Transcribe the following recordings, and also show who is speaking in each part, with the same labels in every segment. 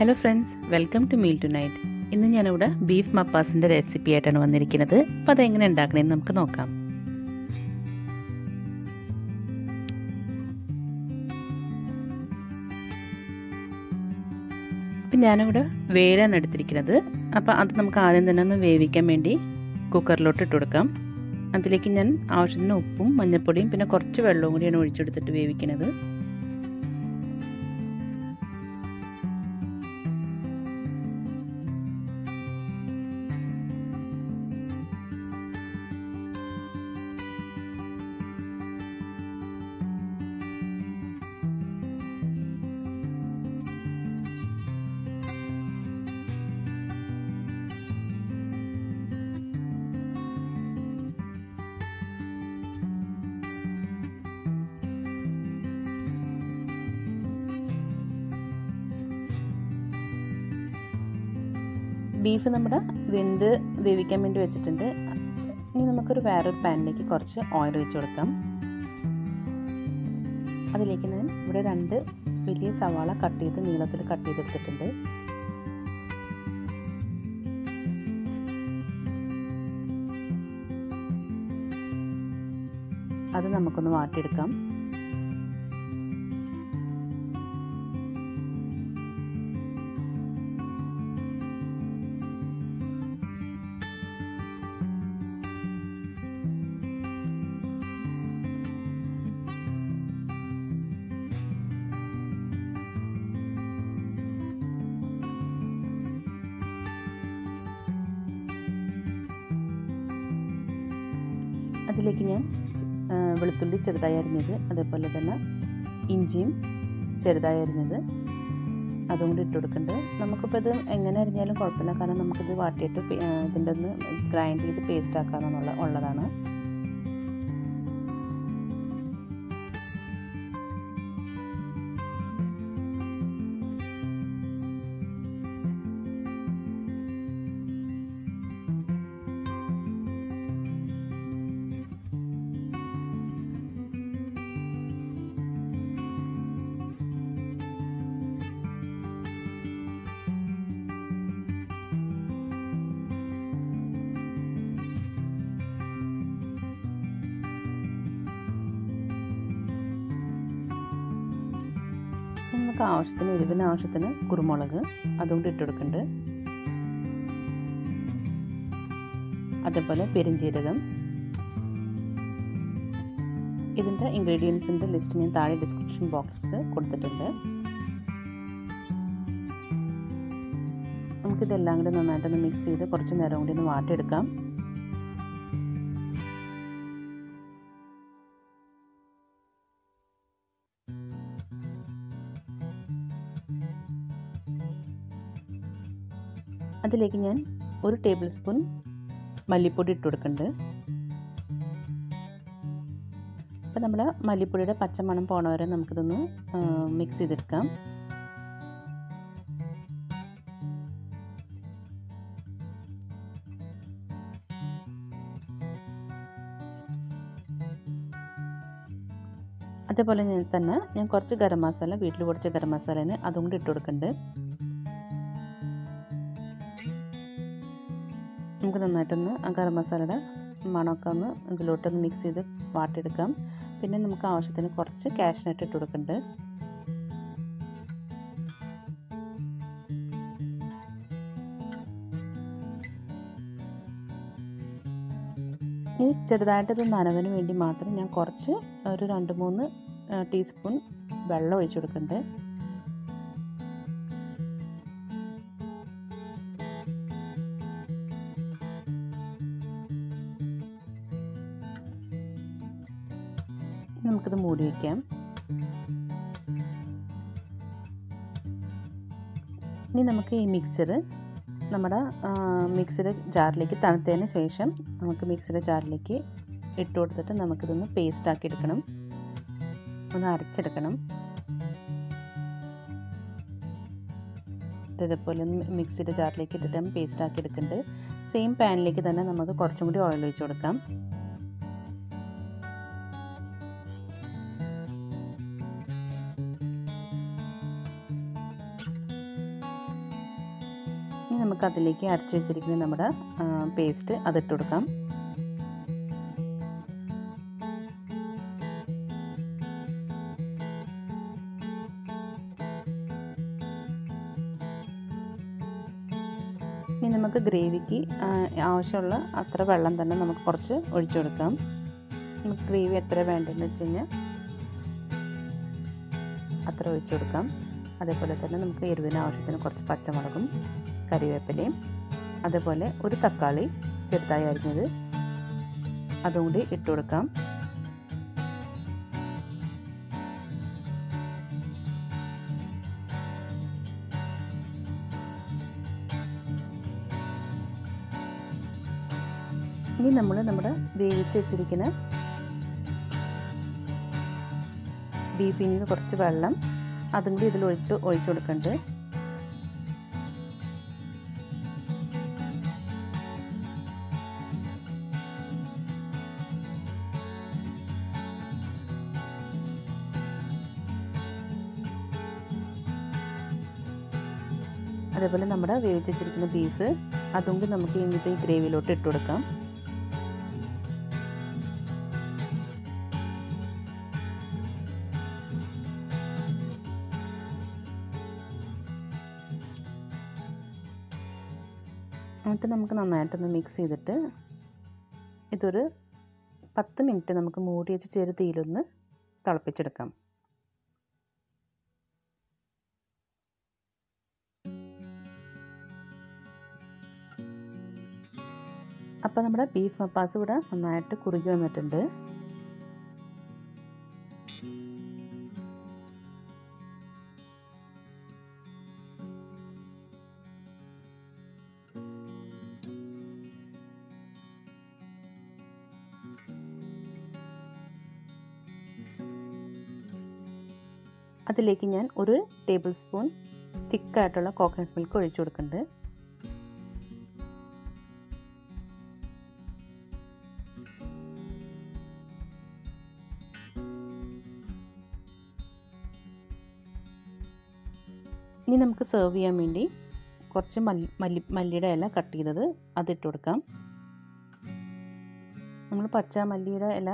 Speaker 1: Hello friends welcome to meal tonight ഇന്ന് ഞാനിവിടെ beef മപ്പാസിന്റെ recipe ആയിട്ടാണ് വന്നിരിക്കുന്നത്. അപ്പോൾ അതെങ്ങനെ ഉണ്ടാക്കണമെന്ന് നമുക്ക് നോക്കാം. അപ്പം ഞാനിവിടെ വേലാണ് എടുത്തിരിക്കുന്നത്. അപ്പോൾ അത് നമുക്ക് ആദ്യം തന്നെ ഒന്ന് വേവിക്കാൻ വേണ്ടി കുക്കറിലോട്ട് ഇട്ട് കൊടുക്കാം. അതിലേക്ക് ഞാൻ ആവശ്യത്തിന് ഉപ്പും മഞ്ഞൾപ്പൊടിയും പിന്നെ കുറച്ച് വെള്ളവും കൂടിയാണ് ഒഴിച്ചെടുത്തിട്ട് വേവിക്കുന്നത് ബീഫ് നമ്മുടെ വെന്ത് വേവിക്കാൻ വേണ്ടി വെച്ചിട്ടുണ്ട്. ഇനി നമുക്കൊരു വേറൊരു പാനിലേക്ക് കുറച്ച് ഓയിൽ ഒഴിച്ച് കൊടുക്കാം. അതിലേക്ക് ഞാൻ ഇവിടെ രണ്ട് വലിയ സവാള കട്ട് ചെയ്ത് നീളത്തിൽ കട്ട് ചെയ്തെടുത്തിട്ടുണ്ട്. അത് നമുക്കൊന്ന് വാട്ടിയെടുക്കാം. അതിലേക്ക് ഞാൻ വെളുത്തുള്ളി ചെറുതായി അരിഞ്ഞത് അതേപോലെ തന്നെ ഇഞ്ചിയും ചെറുതായി അരിഞ്ഞത് അതും കൂടി ഇട്ട് കൊടുക്കേണ്ടത് നമുക്കിപ്പോൾ ഇത് എങ്ങനെ അരിഞ്ഞാലും കുഴപ്പമില്ല. കാരണം നമുക്കിത് വാട്ടിയിട്ട് ഇതിന്റെ ഒന്ന് ഗ്രൈൻഡ് ചെയ്ത് പേസ്റ്റ് ആക്കാമെന്നുള്ള ഉള്ളതാണ്. നമുക്ക് ആവശ്യത്തിന് എരിവിന് ആവശ്യത്തിന് കുരുമുളക് അതുകൊണ്ട് ഇട്ടുകൊടുക്കുന്നുണ്ട് അതേപോലെ പെരിഞ്ചീരകം. ഇതിന്റെ ഇൻഗ്രീഡിയൻസിന്റെ ലിസ്റ്റ് ഞാൻ താഴെ ഡിസ്ക്രിപ്ഷൻ ബോക്സിൽ കൊടുത്തിട്ടുണ്ട്. നമുക്കിതെല്ലാം കൂടി നന്നായിട്ടൊന്ന് മിക്സ് ചെയ്ത് കുറച്ച് നേരം കൂടി ഒന്ന് വാട്ടിയെടുക്കാം. അതിലേക്ക് ഞാൻ ഒരു ടേബിൾ സ്പൂൺ മല്ലിപ്പൊടി ഇട്ട് കൊടുക്കുന്നുണ്ട്. അപ്പോൾ നമ്മൾ മല്ലിപ്പൊടിയുടെ പച്ചമണം പോണ വരെ നമുക്കിതൊന്ന് മിക്സ് ചെയ്തെടുക്കാം. അതേപോലെ തന്നെ ഞാൻ കുറച്ച് ഗരം മസാല വീട്ടിൽ പൊടിച്ച ഗരം മസാലേനെ അതും കൂടി ഇട്ട് കൊടുക്കുന്നുണ്ട്. നമുക്ക് നന്നായിട്ടൊന്ന് ഗരം മസാലയുടെ മണമൊക്കെ ഒന്ന് ഇതിലോട്ടൊന്ന് മിക്സ് ചെയ്ത് വാട്ടിയെടുക്കാം. പിന്നെ നമുക്ക് ആവശ്യത്തിന് കുറച്ച് കാഷ്നട്ട് ഇട്ട് കൊടുക്കുന്നുണ്ട് ഇനി ചെറുതായിട്ടത് നനവിന് വേണ്ടി മാത്രം ഞാൻ കുറച്ച് ഒരു രണ്ട് മൂന്ന് ടീസ്പൂൺ വെള്ളം ഒഴിച്ചു കൊടുക്കുന്നുണ്ട് നമുക്കിത് മൂടി വയ്ക്കാം ഇനി നമുക്ക് ഈ മിക്സർ നമ്മുടെ മിക്സിയുടെ ജാറിലേക്ക് തണുത്തതിന് ശേഷം നമുക്ക് മിക്സിയുടെ ജാറിലേക്ക് ഇട്ട് കൊടുത്തിട്ട് നമുക്കിതൊന്ന് പേസ്റ്റ് ആക്കി എടുക്കണം. ഒന്ന് അരച്ചെടുക്കണം. ഇതേപോലെ ഒന്ന് മിക്സിയുടെ ജാറിലേക്ക് ഇട്ടിട്ട് പേസ്റ്റ് ആക്കി എടുക്കുന്നുണ്ട്. സെയിം പാനിലേക്ക് തന്നെ നമുക്ക് കുറച്ചും കൂടി ഓയിൽ ഒഴിച്ച് കൊടുക്കാം. നമുക്ക് അതിലേക്ക് അരച്ച് വെച്ചിരിക്കുന്ന നമ്മുടെ പേസ്റ്റ് അതിട്ട് കൊടുക്കാം. ഇനി നമുക്ക് ഗ്രേവിക്ക് ആവശ്യമുള്ള അത്ര വെള്ളം തന്നെ നമുക്ക് കുറച്ച് ഒഴിച്ചു കൊടുക്കാം. നമുക്ക് ഗ്രേവി എത്ര വേണ്ടതെന്ന് വെച്ച് കഴിഞ്ഞാൽ അത്ര ഒഴിച്ചു കൊടുക്കാം. അതേപോലെ തന്നെ നമുക്ക് എരിവിന് ആവശ്യത്തിന് കുറച്ച് പച്ചമുളകും കറിവേപ്പിലയും അതുപോലെ ഒരു തക്കാളി ചെറുതായി അരിഞ്ഞത് അതും കൂടി ഇട്ട് കൊടുക്കാം. ഇനി നമ്മൾ നമ്മുടെ വേവിച്ച് വെച്ചിരിക്കുന്ന ബീഫിൽ നിന്ന് കുറച്ച് വെള്ളം അതും കൂടി ഇതിൽ ഒഴിച്ച് കൊടുക്കുന്നുണ്ട് അതേപോലെ നമ്മുടെ വേവിച്ച് വെച്ചിരിക്കുന്ന ബീഫ് അതും കൂടി നമുക്ക് ഇന്നത്തെ ഈ ഗ്രേവിയിലോട്ട് ഇട്ട് കൊടുക്കാം. എന്നിട്ട് നമുക്ക് നന്നായിട്ടൊന്ന് മിക്സ് ചെയ്തിട്ട് ഇതൊരു പത്ത് മിനിറ്റ് നമുക്ക് മൂടി വെച്ച് ചെറുതീയിലൊന്ന് തിളപ്പിച്ചെടുക്കാം. അപ്പോൾ നമ്മുടെ ബീഫ് മപ്പാസ് ഇവിടെ നന്നായിട്ട് കുറുകി വന്നിട്ടുണ്ട്. അതിലേക്ക് ഞാൻ ഒരു ടേബിൾ സ്പൂൺ തിക്കായിട്ടുള്ള കോക്കനട്ട് മിൽക്ക് ഒഴിച്ചു കൊടുക്കുന്നുണ്ട്. ഇനി നമുക്ക് സെർവ് ചെയ്യാൻ വേണ്ടി കുറച്ച് മല്ലി മല്ലി മല്ലിയുടെ ഇല കട്ട് ചെയ്തത് അതിട്ട് കൊടുക്കാം. നമ്മൾ പച്ച മല്ലിയുടെ ഇല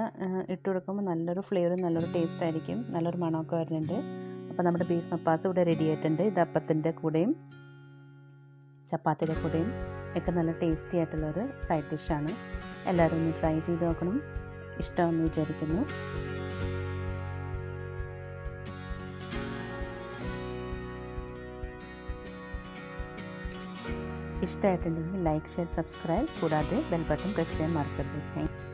Speaker 1: ഇട്ട് കൊടുക്കുമ്പോൾ നല്ലൊരു ഫ്ലേവറും നല്ലൊരു ടേസ്റ്റ് ആയിരിക്കും. നല്ലൊരു മണമൊക്കെ വരുന്നുണ്ട്. അപ്പോൾ നമ്മുടെ ബീഫ് മപ്പാസ് ഇവിടെ റെഡി ആയിട്ടുണ്ട്. ഇത് അപ്പത്തിന്റെ കൂടെയും ചപ്പാത്തിയുടെ കൂടെയും ഒക്കെ നല്ല ടേസ്റ്റി ആയിട്ടുള്ളൊരു സൈഡ് ഡിഷാണ് എല്ലാവരും ഒന്ന് ട്രൈ ചെയ്ത് നോക്കണം. ഇഷ്ടമെന്ന് വിചാരിക്കുന്നു. ಇಷ್ಟ ಆಯ್ತು ಅಂದರೆ ಲೈಕ್ ಶೇರ್ ಸಬ್ಸ್ಕ್ರೈಬ್ ಕೂಡಾದರೆ ಬೆಲ್ ಬಟನ್ ಪ್ರೆಸ್ ಮಾಡಿ ಮಾಡ್ಕೊಬೇಕು ಥ್ಯಾಂಕ್ ಯು